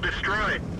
destroyed.